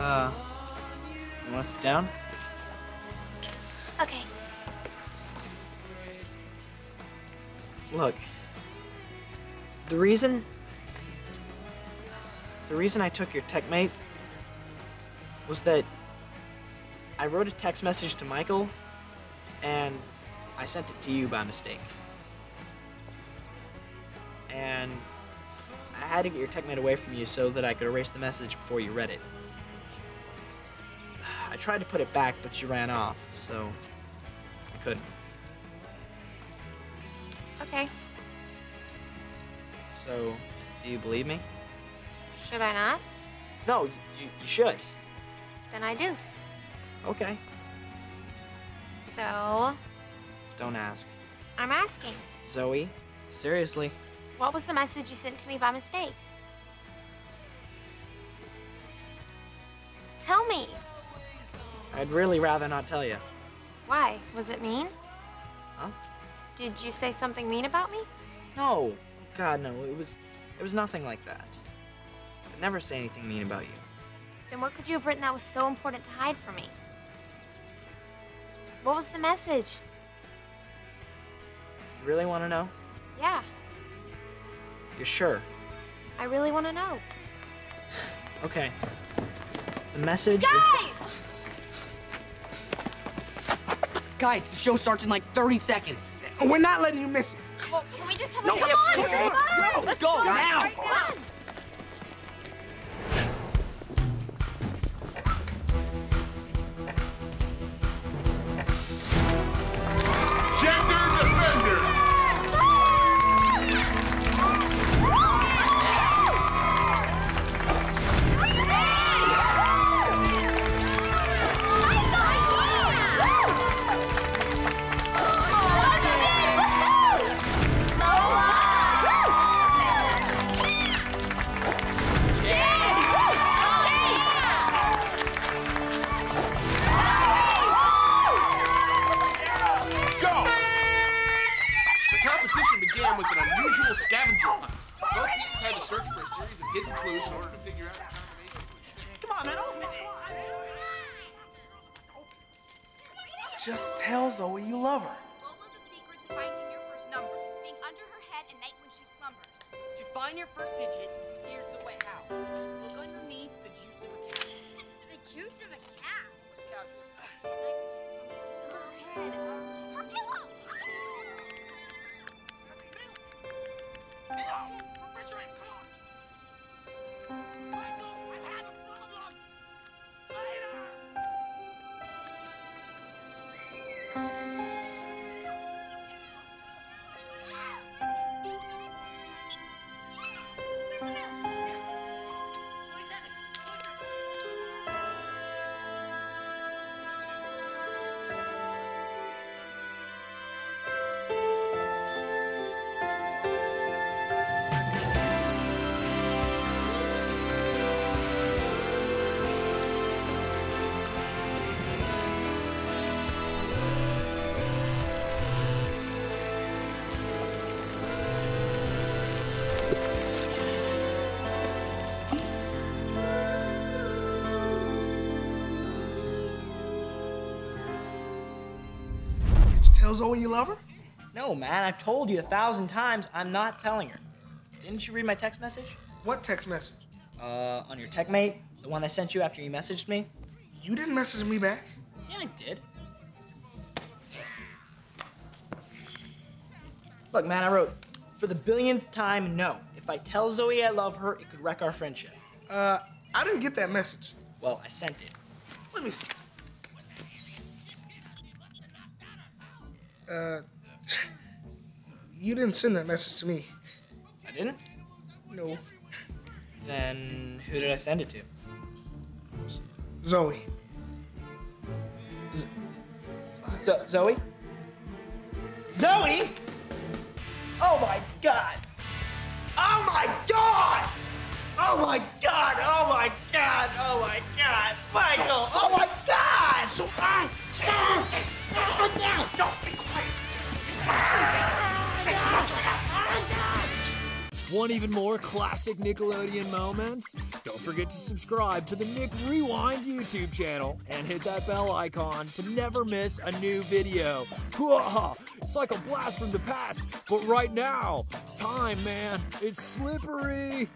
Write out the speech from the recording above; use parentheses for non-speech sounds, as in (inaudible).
Uh, you want to sit down? Okay. Look, the reason the reason I took your TekMate was that I wrote a text message to Michael and I sent it to you by mistake. And I had to get your TekMate away from you so that I could erase the message before you read it. I tried to put it back, but you ran off, so I couldn't. Okay. So, do you believe me? Should I not? No, you, you should. Then I do. Okay. So, Don't ask. I'm asking. Zoey, seriously. What was the message you sent to me by mistake? Tell me. I'd really rather not tell you. Why? Was it mean? Huh? Did you say something mean about me? No. God, no. It was it was nothing like that. I'd never say anything mean about you. Then what could you have written that was so important to hide from me? What was the message? You really want to know? Yeah, You're sure? I really want to know. (sighs) Okay. The message is Guys! Guys, the show starts in like 30 seconds. We're not letting you miss it. Well, can we just have a No, come yes, on, come come on. on. Let's go now. Right competition with an unusual scavenger hunt. Both teams had to search for a series of hidden clues in order to figure out the combination. Come on, man. Open it. Just tell Zoey you love her. Lola's the secret to finding your first number, being under her head at night when she slumbers. To find your first digit, Did you tell Zoey you love her? No, man. I've told you a thousand times I'm not telling her. Didn't you read my text message? What text message? Uh, on your TekMate? The one I sent you after you messaged me? You didn't message me back. Yeah, I did. Look, man, I wrote, for the billionth time, no. If I tell Zoey I love her, it could wreck our friendship. Uh, I didn't get that message. Well, I sent it. Let me see. Uh, you didn't send that message to me. I didn't? No, Then who did I send it to? Zoey. Zo- Zoey? Zoey? Oh my god! Oh my god! Oh my god! Oh my god! Oh my god! Michael! Oh my god! So I. Want even more classic Nickelodeon moments? Don't forget to subscribe to the Nick Rewind YouTube channel and hit that bell icon to never miss a new video. (laughs) It's like a blast from the past, but right now, time, man, it's slippery.